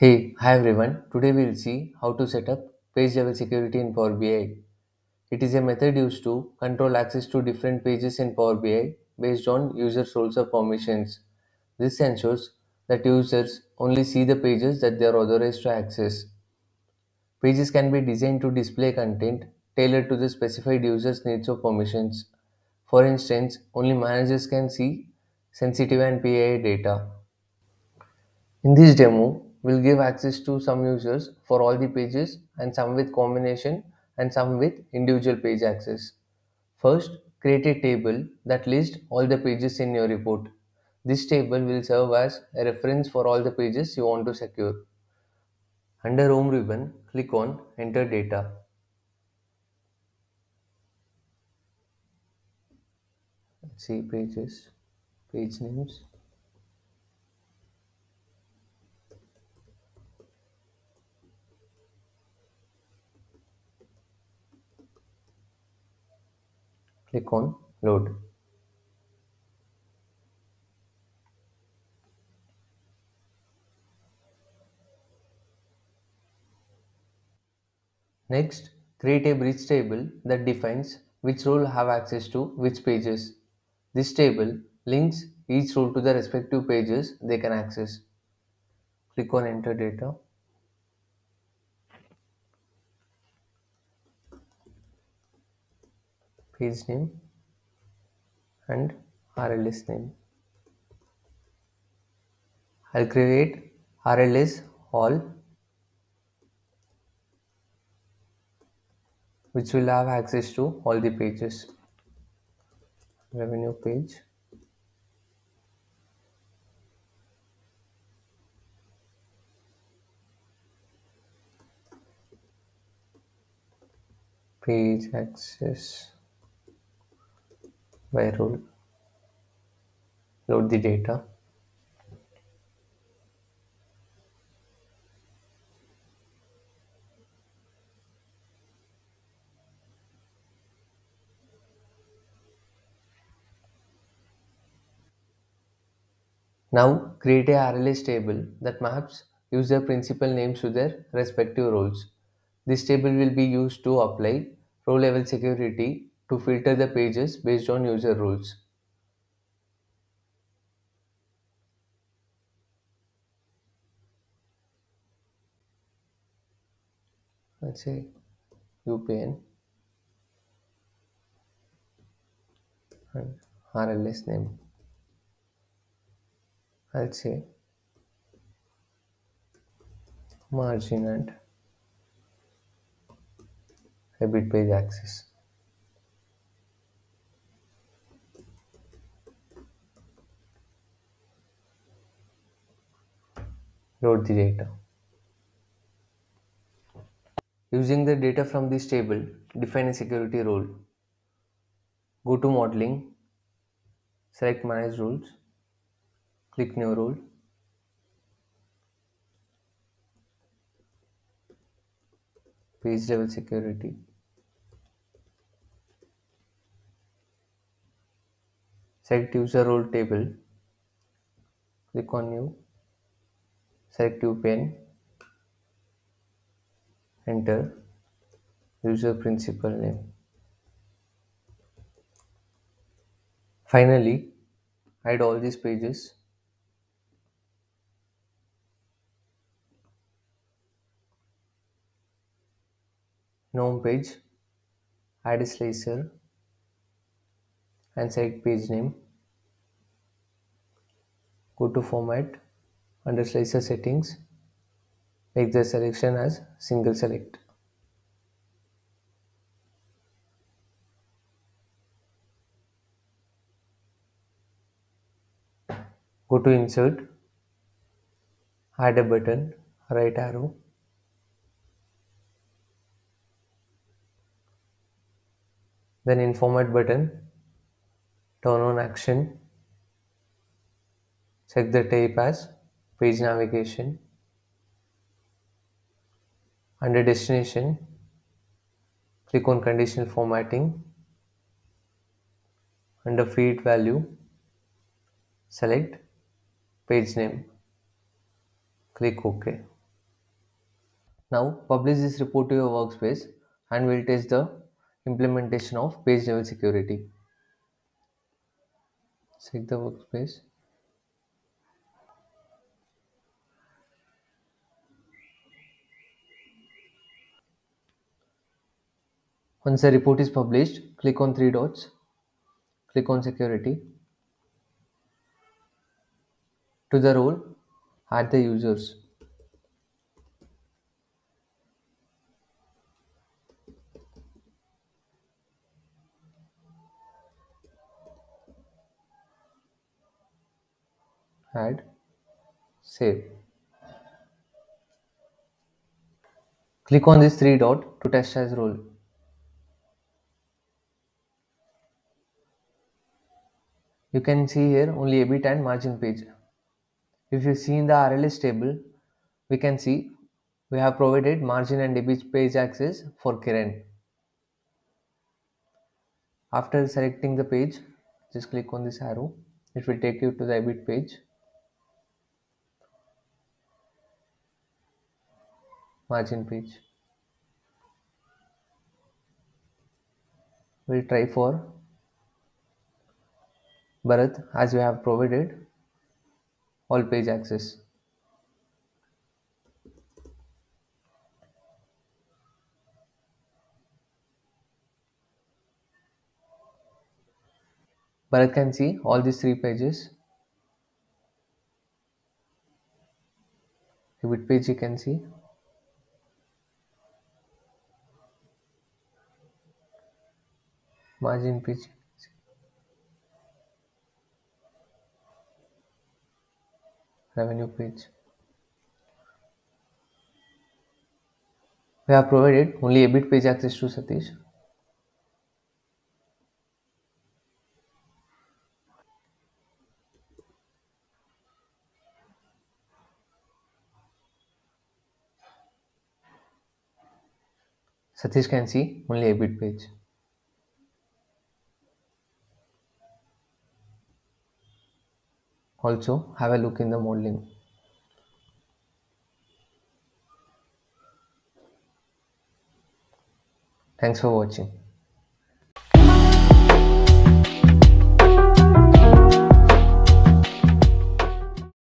Hey, hi everyone. Today we'll see how to set up page level security in Power BI. It is a method used to control access to different pages in Power BI based on users' roles or permissions. This ensures that users only see the pages that they are authorized to access. Pages can be designed to display content tailored to the specified user's needs or permissions. For instance, only managers can see sensitive and PII data. In this demo, we'll give access to some users for all the pages and some with combination and some with individual page access. First, create a table that lists all the pages in your report. This table will serve as a reference for all the pages you want to secure. Under Home ribbon, click on Enter Data. Let's see pages, page names. Click on Load. Next, create a bridge table that defines which role have access to which pages. This table links each role to the respective pages they can access. Click on Enter Data. Page name and RLS name. I'll create RLS all which will have access to all the pages. Revenue page. Page access by role. Load the data. Now create a RLS table that maps user principal names to their respective roles. This table will be used to apply row level security to filter the pages based on user rules. Let's say UPN and RLS name. I'll say margin and EBIT page access. Load the data. Using the data from this table, define a security role. Go to modeling, select manage rules, click new role. Page level security. Select user role table. Click on new. Select UPN. Enter user principal name. Finally, hide all these pages. Home page, add a slicer and select page name. Go to format under slicer settings, make the selection as single select. Go to insert, add a button, right arrow. Then in format button, turn on action. Check the type as page navigation. Under destination, click on conditional formatting. Under field value, select page name. Click OK. Now publish this report to your workspace and we'll test the implementation of page level security. Check the workspace. Once the report is published, click on three dots, click on security. To the role, add the users. Add, save. Click on this three dot to test as role. You can see here only EBIT and margin page. If you see in the RLS table, we can see we have provided margin and EBIT page access for Kiran. After selecting the page, just click on this arrow. It will take you to the EBIT page. Margin page. We'll try for Bharat as we have provided all page access. Bharat can see all these three pages. Which page you can see. Margin page. Revenue page. We have provided only EBIT page access to Satish. Satish can see only EBIT page. Also have a look in the modeling. Thanks for watching.